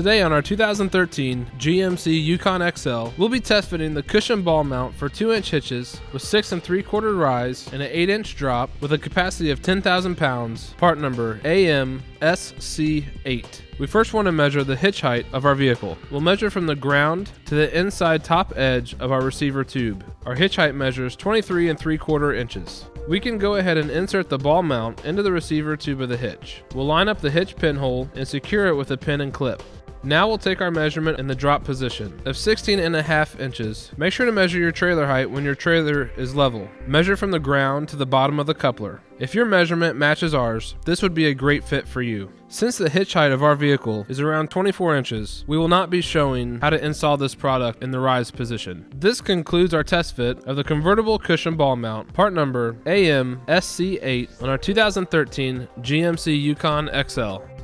Today on our 2013 GMC Yukon XL, we'll be test fitting the cushion ball mount for 2-inch hitches with 6 and 3 quarter rise and an 8-inch drop with a capacity of 10,000 pounds, part number AM-SC8. We first want to measure the hitch height of our vehicle. We'll measure from the ground to the inside top edge of our receiver tube. Our hitch height measures 23 and 3 quarter inches. We can go ahead and insert the ball mount into the receiver tube of the hitch. We'll line up the hitch pinhole and secure it with a pin and clip. Now we'll take our measurement in the drop position of 16 and a half inches. Make sure to measure your trailer height when your trailer is level. Measure from the ground to the bottom of the coupler. If your measurement matches ours, this would be a great fit for you. Since the hitch height of our vehicle is around 24 inches, we will not be showing how to install this product in the rise position. This concludes our test fit of the Convert-A-Ball cushion ball mount, part number AM SC8 on our 2013 GMC Yukon XL.